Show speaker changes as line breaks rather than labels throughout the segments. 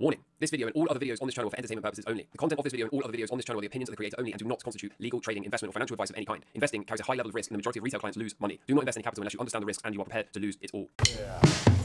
Warning. This video and all other videos on this channel are for entertainment purposes only. The content of this video and all other videos on this channel are the opinions of the creator only and do not constitute legal, trading, investment, or financial advice of any kind. Investing carries a high level of risk and the majority of retail clients lose money. Do not invest in capital unless you understand the risks and you are prepared to lose it all. All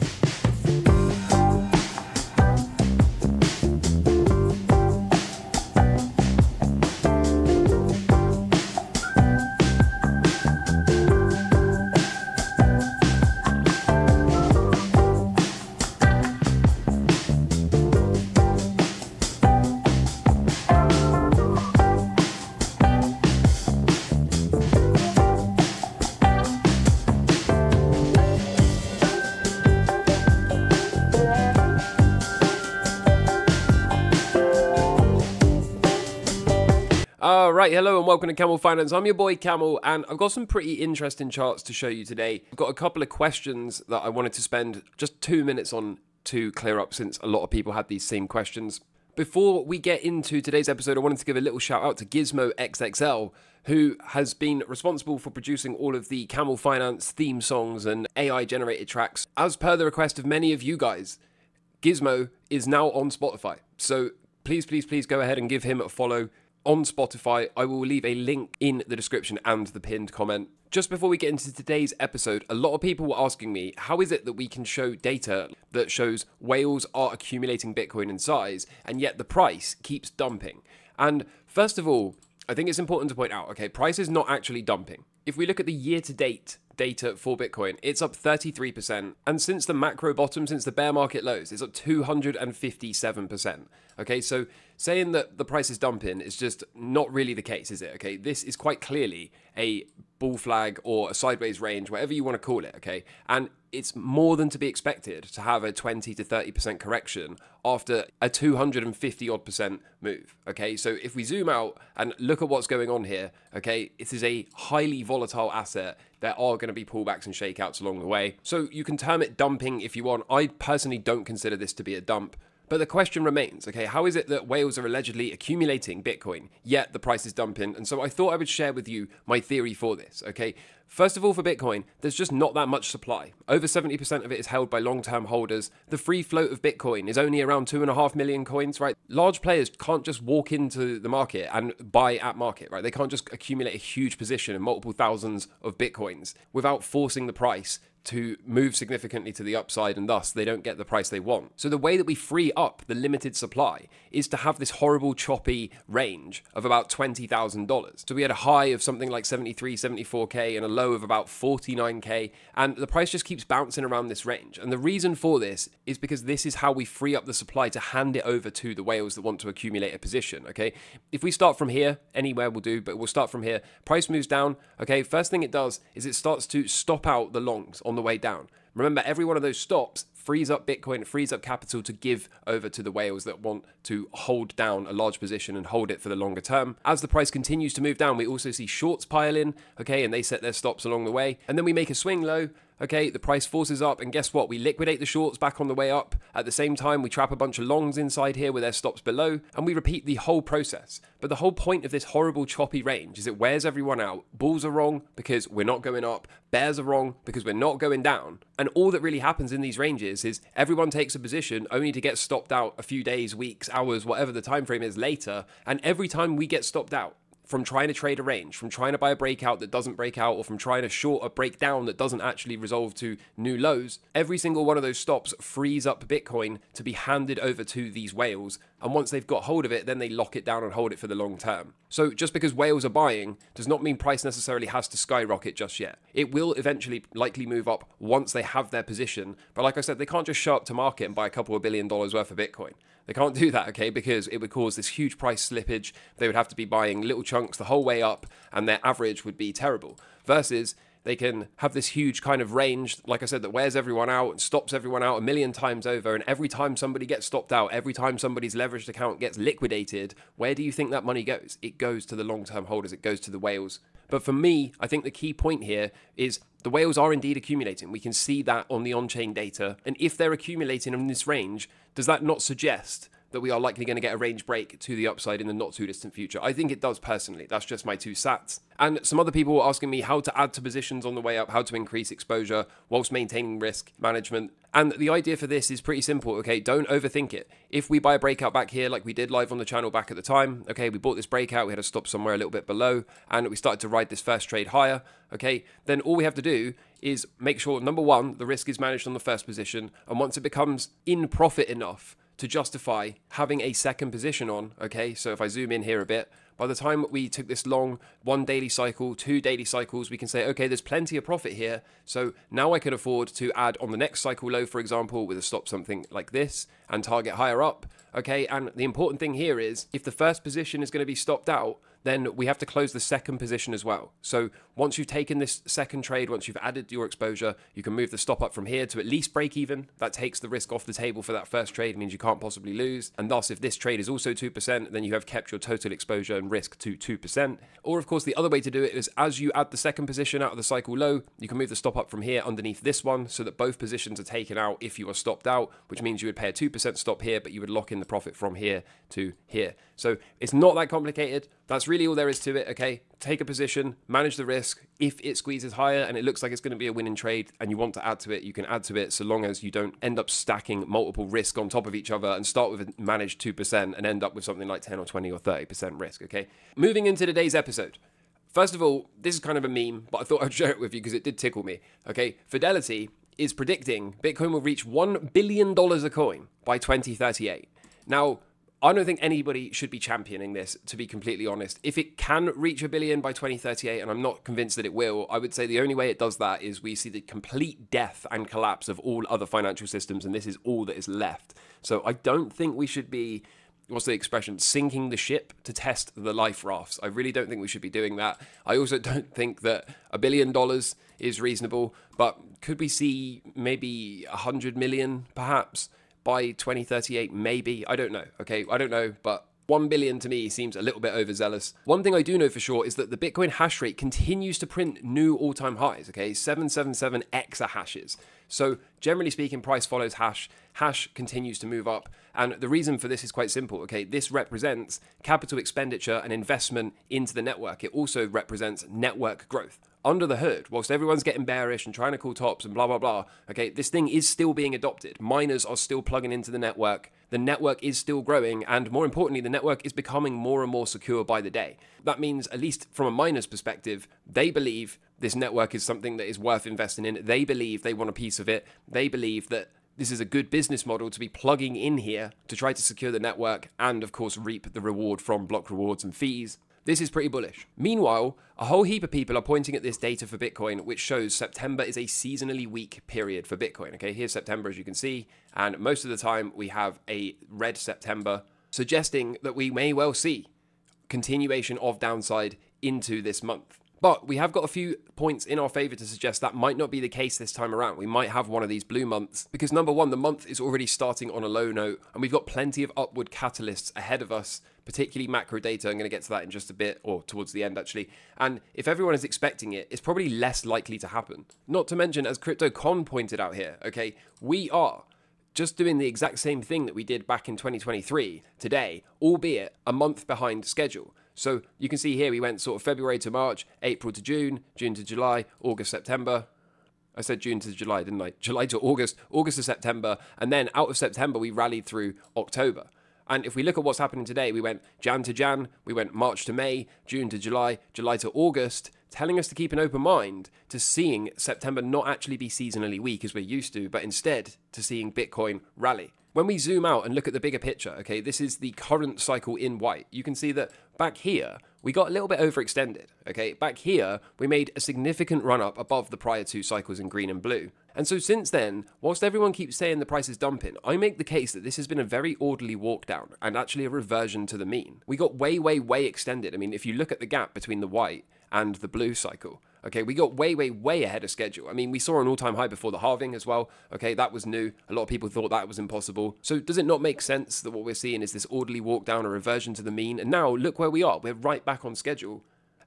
right, hello and welcome to Camel Finance. I'm your boy Camel, and I've got some pretty interesting charts to show you today. I've got a couple of questions that I wanted to spend just two minutes on to clear up since a lot of people had these same questions. Before we get into today's episode, I wanted to give a little shout out to Gizmo XXL, who has been responsible for producing all of the Camel Finance theme songs and AI generated tracks. As per the request of many of you guys, Gizmo is now on Spotify. So please, please, please go ahead and give him a follow on Spotify. I will leave a link in the description and the pinned comment. Just before we get into today's episode, a lot of people were asking me how is it that we can show data that shows whales are accumulating Bitcoin in size and yet the price keeps dumping? And first of all, I think it's important to point out okay, price is not actually dumping. If we look at the year to date data for Bitcoin, it's up 33%. And since the macro bottom, since the bear market lows, it's up 257%. Okay, so saying that the price is dumping is just not really the case, is it? Okay, this is quite clearly a bull flag or a sideways range, whatever you want to call it. Okay, and it's more than to be expected to have a 20 to 30% correction after a 250 odd percent move. Okay, so if we zoom out and look at what's going on here, okay, this is a highly volatile asset. There are going to be pullbacks and shakeouts along the way. So you can term it dumping if you want. I personally don't consider this to be a dump. But the question remains, okay, how is it that whales are allegedly accumulating Bitcoin, yet the price is dumping? And so I thought I would share with you my theory for this, okay? First of all, for Bitcoin, there's just not that much supply. Over 70% of it is held by long term holders. The free float of Bitcoin is only around 2.5 million coins, right? Large players can't just walk into the market and buy at market, right? They can't just accumulate a huge position in multiple thousands of Bitcoins without forcing the price to move significantly to the upside and thus they don't get the price they want. So the way that we free up the limited supply is to have this horrible choppy range of about $20,000. So we had a high of something like 73, 74k and a low of about 49k and the price just keeps bouncing around this range. And the reason for this is because this is how we free up the supply to hand it over to the whales that want to accumulate a position, okay? If we start from here, anywhere will do, but we'll start from here. Price moves down, okay? First thing it does is it starts to stop out the longs on the way down. Remember, every one of those stops frees up Bitcoin, frees up capital to give over to the whales that want to hold down a large position and hold it for the longer term. As the price continues to move down, we also see shorts pile in, okay, and they set their stops along the way. And then we make a swing low, okay, the price forces up, and guess what? We liquidate the shorts back on the way up. At the same time, we trap a bunch of longs inside here with their stops below, and we repeat the whole process. But the whole point of this horrible choppy range is it wears everyone out. Bulls are wrong because we're not going up, bears are wrong because we're not going down. And all that really happens in these ranges is everyone takes a position only to get stopped out a few days, weeks, hours, whatever the time frame is later. And every time we get stopped out, from trying to trade a range, from trying to buy a breakout that doesn't break out, or from trying to short a breakdown that doesn't actually resolve to new lows, every single one of those stops frees up Bitcoin to be handed over to these whales. And once they've got hold of it, then they lock it down and hold it for the long term. So just because whales are buying does not mean price necessarily has to skyrocket just yet. It will eventually likely move up once they have their position. But like I said, they can't just show up to market and buy a couple of billion dollars worth of Bitcoin. They can't do that, okay, because it would cause this huge price slippage. They would have to be buying little chunks the whole way up, and their average would be terrible. Versus they can have this huge kind of range, like I said, that wears everyone out and stops everyone out a million times over. And every time somebody gets stopped out, every time somebody's leveraged account gets liquidated, where do you think that money goes? It goes to the long term holders, it goes to the whales. But for me, I think the key point here is the whales are indeed accumulating. We can see that on the on chain data. And if they're accumulating in this range, does that not suggest that we are likely going to get a range break to the upside in the not too distant future. I think it does personally. That's just my two sats. And some other people were asking me how to add to positions on the way up, how to increase exposure whilst maintaining risk management. And the idea for this is pretty simple, okay? Don't overthink it. If we buy a breakout back here, like we did live on the channel back at the time, okay, we bought this breakout, we had to stop somewhere a little bit below, and we started to ride this first trade higher, okay, then all we have to do is make sure, number one, the risk is managed on the first position, and once it becomes in profit enough to justify having a second position on, okay, so if I zoom in here a bit, by the time we took this long one daily cycle, two daily cycles, we can say, okay, there's plenty of profit here. So now I can afford to add on the next cycle low, for example, with a stop something like this and target higher up. Okay, and the important thing here is if the first position is going to be stopped out, then we have to close the second position as well. So once you've taken this second trade, once you've added your exposure, you can move the stop up from here to at least break even. That takes the risk off the table for that first trade, means you can't possibly lose. And thus, if this trade is also 2%, then you have kept your total exposure and risk to 2%. Or, of course, the other way to do it is as you add the second position out of the cycle low, you can move the stop up from here underneath this one so that both positions are taken out if you are stopped out, which means you would pay a 2% stop here, but you would lock in the profit from here to here. So it's not that complicated. That's really all there is to it, okay? Take a position, manage the risk. If it squeezes higher and it looks like it's going to be a winning trade and you want to add to it, you can add to it so long as you don't end up stacking multiple risk on top of each other and start with a managed 2% and end up with something like 10 or 20 or 30% risk, okay? Moving into today's episode. First of all, this is kind of a meme, but I thought I'd share it with you because it did tickle me. Okay, Fidelity is predicting Bitcoin will reach $1 billion a coin by 2038. Now, I don't think anybody should be championing this, to be completely honest. If it can reach a billion by 2038, and I'm not convinced that it will, I would say the only way it does that is we see the complete death and collapse of all other financial systems, and this is all that is left. So I don't think we should be, what's the expression, sinking the ship to test the life rafts. I really don't think we should be doing that. I also don't think that a billion dollars is reasonable, but could we see maybe a hundred million perhaps? By 2038, maybe. I don't know. Okay, I don't know, but 1 billion to me seems a little bit overzealous. One thing I do know for sure is that the Bitcoin hash rate continues to print new all time highs, okay? 777 exahashes. So, generally speaking, price follows hash. Hash continues to move up. And the reason for this is quite simple, okay? This represents capital expenditure and investment into the network. It also represents network growth under the hood, whilst everyone's getting bearish and trying to call tops and blah, blah, blah, okay, this thing is still being adopted. Miners are still plugging into the network. The network is still growing. And more importantly, the network is becoming more and more secure by the day. That means, at least from a miner's perspective, they believe this network is something that is worth investing in. They believe they want a piece of it. They believe that this is a good business model to be plugging in here to try to secure the network and, of course, reap the reward from block rewards and fees. This is pretty bullish. Meanwhile, a whole heap of people are pointing at this data for Bitcoin, which shows September is a seasonally weak period for Bitcoin. Okay, here's September, as you can see, and most of the time we have a red September, suggesting that we may well see continuation of downside into this month. But we have got a few points in our favor to suggest that might not be the case this time around. We might have one of these blue months because number one, the month is already starting on a low note, and we've got plenty of upward catalysts ahead of us, particularly macro data. I'm going to get to that in just a bit, or towards the end actually. And if everyone is expecting it, it's probably less likely to happen. Not to mention, as CryptoCon pointed out here, okay, we are just doing the exact same thing that we did back in 2023 today, albeit a month behind schedule. So you can see here we went sort of February to March, April to June, June to July, August, September. I said June to July, didn't I? July to August, August to September, and then out of September we rallied through October. And if we look at what's happening today, we went Jan to Jan, we went March to May, June to July, July to August, telling us to keep an open mind to seeing September not actually be seasonally weak as we're used to, but instead to seeing Bitcoin rally. When we zoom out and look at the bigger picture, okay, this is the current cycle in white. You can see that back here, we got a little bit overextended, okay? Back here, we made a significant run up above the prior two cycles in green and blue. And so since then, whilst everyone keeps saying the price is dumping, I make the case that this has been a very orderly walk down and actually a reversion to the mean. We got way, way, way extended. I mean, if you look at the gap between the white and the blue cycle, Okay, we got way, way, way ahead of schedule. I mean, we saw an all time high before the halving as well. Okay, that was new. A lot of people thought that was impossible. So, does it not make sense that what we're seeing is this orderly walk down, a reversion to the mean? And now, look where we are. We're right back on schedule.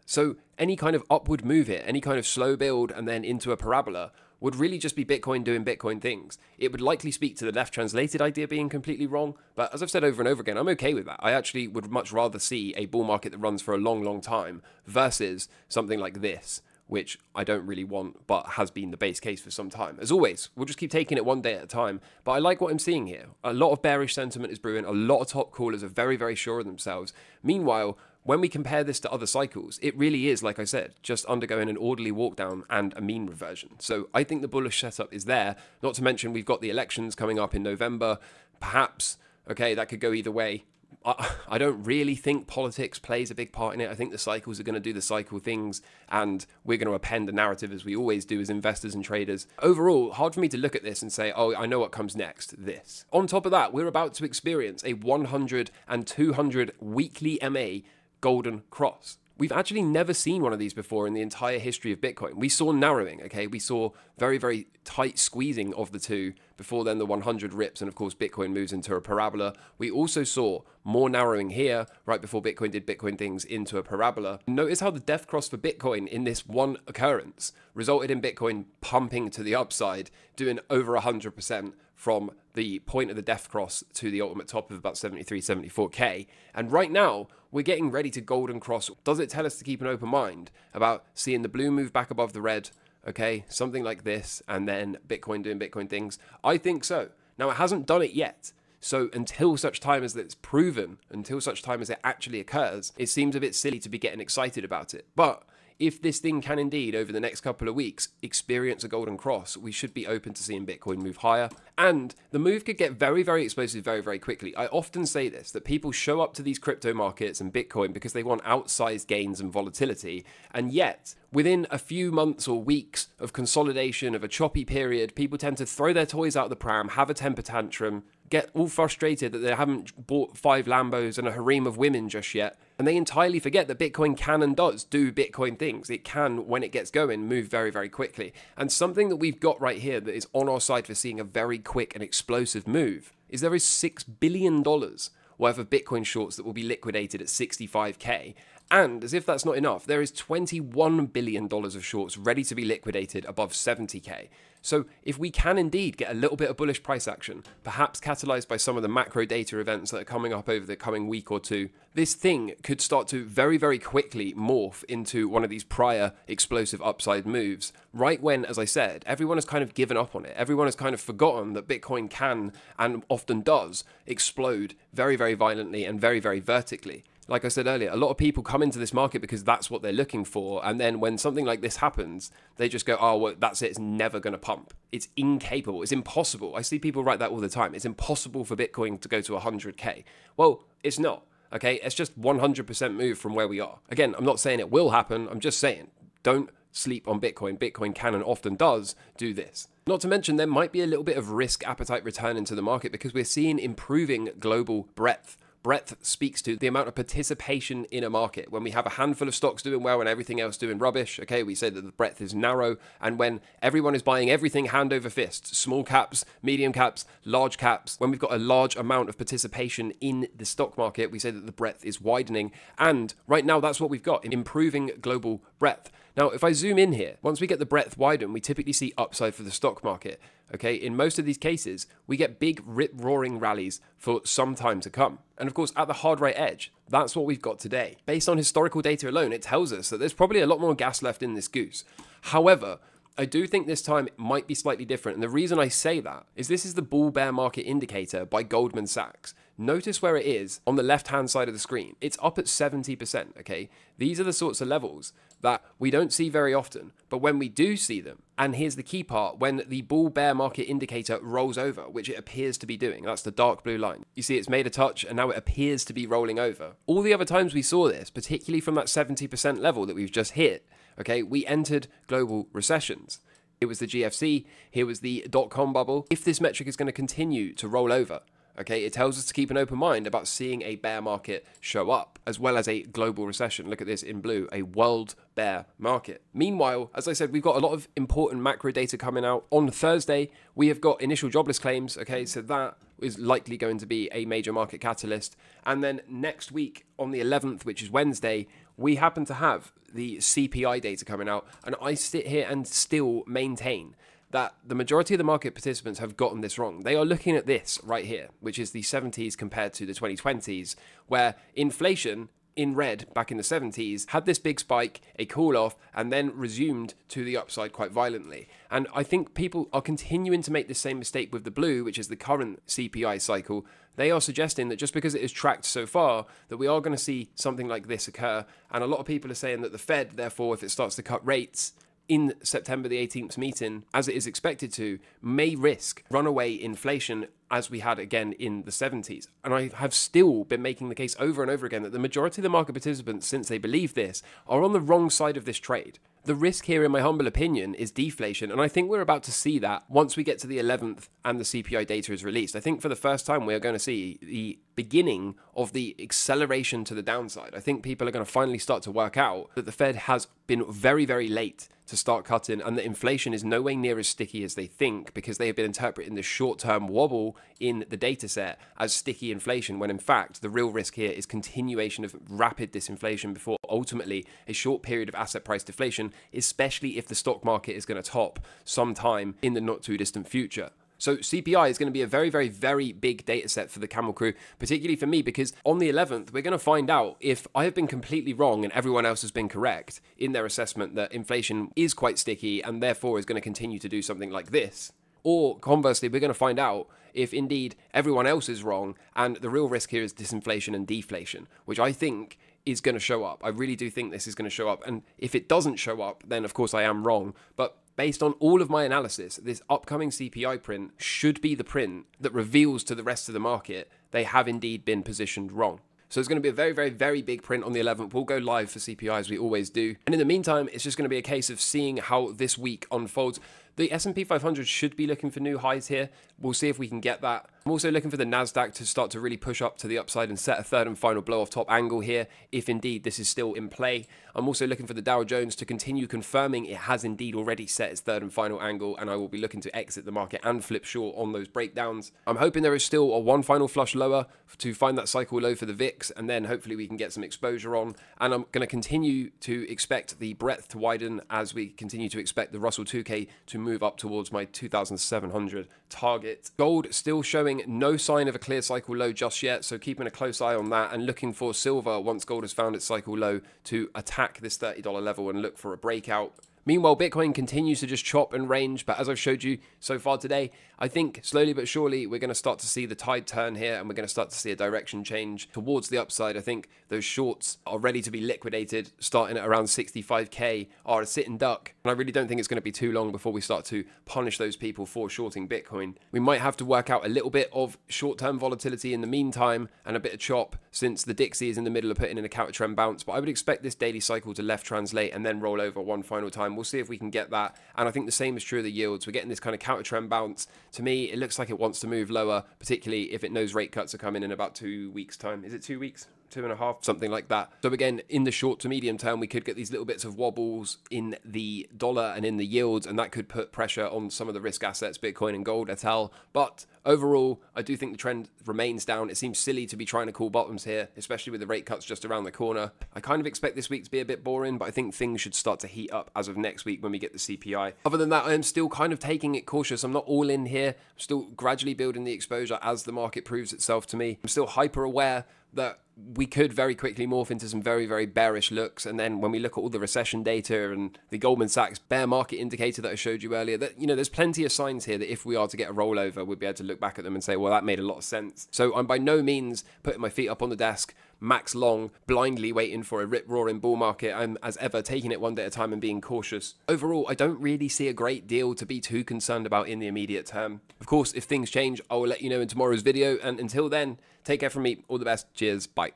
So, any kind of upward move here, any kind of slow build and then into a parabola, would really just be Bitcoin doing Bitcoin things. It would likely speak to the left translated idea being completely wrong, but as I've said over and over again, I'm okay with that. I actually would much rather see a bull market that runs for a long, long time versus something like this, which I don't really want, but has been the base case for some time. As always, we'll just keep taking it one day at a time. But I like what I'm seeing here. A lot of bearish sentiment is brewing, a lot of top callers are very, very sure of themselves. Meanwhile, when we compare this to other cycles, it really is, like I said, just undergoing an orderly walk down and a mean reversion. So I think the bullish setup is there. Not to mention, we've got the elections coming up in November. Perhaps, okay, that could go either way. I, don't really think politics plays a big part in it. I think the cycles are going to do the cycle things, and we're going to append a narrative as we always do as investors and traders. Overall, hard for me to look at this and say, oh, I know what comes next this. On top of that, we're about to experience a 100 and 200 weekly MA golden cross. We've actually never seen one of these before in the entire history of Bitcoin. We saw narrowing, okay? We saw very, very tight squeezing of the two before then the 100 rips, and of course, Bitcoin moves into a parabola. We also saw more narrowing here right before Bitcoin did Bitcoin things into a parabola. Notice how the death cross for Bitcoin in this one occurrence resulted in Bitcoin pumping to the upside, doing over 100% from the point of the death cross to the ultimate top of about 73, 74k. And right now, we're getting ready to golden cross. Does it tell us to keep an open mind about seeing the blue move back above the red? Okay, something like this, and then Bitcoin doing Bitcoin things? I think so. Now, it hasn't done it yet. So until such time as it's proven, until such time as it actually occurs, it seems a bit silly to be getting excited about it. But if this thing can indeed, over the next couple of weeks, experience a golden cross, we should be open to seeing Bitcoin move higher. And the move could get very, very explosive very, very quickly. I often say this that people show up to these crypto markets and Bitcoin because they want outsized gains and volatility. And yet, within a few months or weeks of consolidation, of a choppy period, people tend to throw their toys out the pram, have a temper tantrum, get all frustrated that they haven't bought five Lambos and a harem of women just yet. And they entirely forget that Bitcoin can and does do Bitcoin things. It can, when it gets going, move very, very quickly. And something that we've got right here that is on our side for seeing a very quick and explosive move is there is $6 billion worth of Bitcoin shorts that will be liquidated at 65k. And as if that's not enough, there is $21 billion of shorts ready to be liquidated above 70k. So if we can indeed get a little bit of bullish price action, perhaps catalyzed by some of the macro data events that are coming up over the coming week or two, this thing could start to very, very quickly morph into one of these prior explosive upside moves. Right when, as I said, everyone has kind of given up on it. Everyone has kind of forgotten that Bitcoin can and often does explode very, very violently and very, very vertically like I said earlier, a lot of people come into this market because that's what they're looking for. And then when something like this happens, they just go, oh, well, that's it. It's never going to pump. It's incapable. It's impossible. I see people write that all the time. It's impossible for Bitcoin to go to 100K. Well, it's not. Okay. It's just 100% move from where we are. Again, I'm not saying it will happen. I'm just saying don't sleep on Bitcoin. Bitcoin can and often does do this. Not to mention, there might be a little bit of risk appetite return into the market because we're seeing improving global breadth breadth speaks to the amount of participation in a market. When we have a handful of stocks doing well and everything else doing rubbish, okay, we say that the breadth is narrow. And when everyone is buying everything hand over fist, small caps, medium caps, large caps, when we've got a large amount of participation in the stock market, we say that the breadth is widening. And right now, that's what we've got improving global breadth. Now, if I zoom in here, once we get the breadth widen, we typically see upside for the stock market. Okay, in most of these cases, we get big rip roaring rallies for some time to come. And of course, at the hard right edge, that's what we've got today. Based on historical data alone, it tells us that there's probably a lot more gas left in this goose. However, I do think this time it might be slightly different. And the reason I say that is this is the bull bear market indicator by Goldman Sachs. Notice where it is on the left hand side of the screen. It's up at 70%. Okay. These are the sorts of levels that we don't see very often. But when we do see them, and here's the key part when the bull bear market indicator rolls over, which it appears to be doing, that's the dark blue line. You see, it's made a touch and now it appears to be rolling over. All the other times we saw this, particularly from that 70% level that we've just hit, okay, we entered global recessions. It was the GFC, here was the dot com bubble. If this metric is going to continue to roll over, Okay, it tells us to keep an open mind about seeing a bear market show up, as well as a global recession. Look at this in blue, a world bear market. Meanwhile, as I said, we've got a lot of important macro data coming out. On Thursday, we have got initial jobless claims. Okay, so that is likely going to be a major market catalyst. And then next week, on the 11th, which is Wednesday, we happen to have the CPI data coming out. And I sit here and still maintain that the majority of the market participants have gotten this wrong. They are looking at this right here, which is the 70s compared to the 2020s, where inflation in red back in the 70s had this big spike, a cool off, and then resumed to the upside quite violently. And I think people are continuing to make the same mistake with the blue, which is the current CPI cycle. They are suggesting that just because it is tracked so far, that we are going to see something like this occur. And a lot of people are saying that the Fed, therefore, if it starts to cut rates, in September the 18th meeting, as it is expected to, may risk runaway inflation as we had again in the 70s. And I have still been making the case over and over again that the majority of the market participants, since they believe this, are on the wrong side of this trade. The risk here, in my humble opinion, is deflation, and I think we're about to see that once we get to the 11th and the CPI data is released. I think for the first time, we are going to see the beginning of the acceleration to the downside. I think people are going to finally start to work out that the Fed has been very, very late to start cutting, and that inflation is nowhere near as sticky as they think because they have been interpreting the short term wobble in the data set as sticky inflation, when in fact, the real risk here is continuation of rapid disinflation before ultimately a short period of asset price deflation, especially if the stock market is going to top sometime in the not too distant future. So CPI is going to be a very, very, very big data set for the Camel crew, particularly for me, because on the 11th, we're going to find out if I have been completely wrong and everyone else has been correct in their assessment that inflation is quite sticky and therefore is going to continue to do something like this. Or conversely, we're going to find out if indeed everyone else is wrong and the real risk here is disinflation and deflation, which I think is going to show up. I really do think this is going to show up. And if it doesn't show up, then of course I am wrong. But based on all of my analysis, this upcoming CPI print should be the print that reveals to the rest of the market they have indeed been positioned wrong. So it's going to be a very, very, very big print on the 11th. We'll go live for CPI as we always do. And in the meantime, it's just going to be a case of seeing how this week unfolds. The S&P 500 should be looking for new highs here. We'll see if we can get that. I'm also looking for the Nasdaq to start to really push up to the upside and set a third and final blow off top angle here, if indeed this is still in play. I'm also looking for the Dow Jones to continue confirming it has indeed already set its third and final angle, and I will be looking to exit the market and flip short on those breakdowns. I'm hoping there is still a one final flush lower to find that cycle low for the VIX, and then hopefully we can get some exposure on. And I'm going to continue to expect the breadth to widen as we continue to expect the Russell 2K to move move up towards my 2,700 target. Gold still showing no sign of a clear cycle low just yet, so keeping a close eye on that and looking for silver once gold has found its cycle low to attack this $30 level and look for a breakout. Meanwhile, Bitcoin continues to just chop and range, but as I've showed you so far today, I think slowly but surely we're going to start to see the tide turn here and we're going to start to see a direction change towards the upside. I think those shorts are ready to be liquidated, starting at around 65k are a sitting duck. And I really don't think it's going to be too long before we start to punish those people for shorting Bitcoin. We might have to work out a little bit of short term volatility in the meantime and a bit of chop since the Dixie is in the middle of putting in a counter trend bounce. But I would expect this daily cycle to left translate and then roll over one final time We'll see if we can get that. And I think the same is true of the yields. We're getting this kind of counter trend bounce. To me, it looks like it wants to move lower, particularly if it knows rate cuts are coming in about two weeks' time. Is it two weeks? Two and a half, something like that. So again, in the short to medium term, we could get these little bits of wobbles in the dollar and in the yields, and that could put pressure on some of the risk assets, Bitcoin and gold et al. But overall, I do think the trend remains down. It seems silly to be trying to call bottoms here, especially with the rate cuts just around the corner. I kind of expect this week to be a bit boring, but I think things should start to heat up as of next week when we get the CPI. Other than that, I am still kind of taking it cautious. I'm not all in here. I'm still gradually building the exposure as the market proves itself to me. I'm still hyper aware that we could very quickly morph into some very, very bearish looks. And then when we look at all the recession data and the Goldman Sachs bear market indicator that I showed you earlier, that, you know, there's plenty of signs here that if we are to get a rollover, we'd be able to look back at them and say, well, that made a lot of sense. So I'm by no means putting my feet up on the desk, max long, blindly waiting for a rip roaring bull market. I'm, as ever, taking it one day at a time and being cautious. Overall, I don't really see a great deal to be too concerned about in the immediate term. Of course, if things change, I will let you know in tomorrow's video. And until then, take care from me. All the best. Cheers. Bye.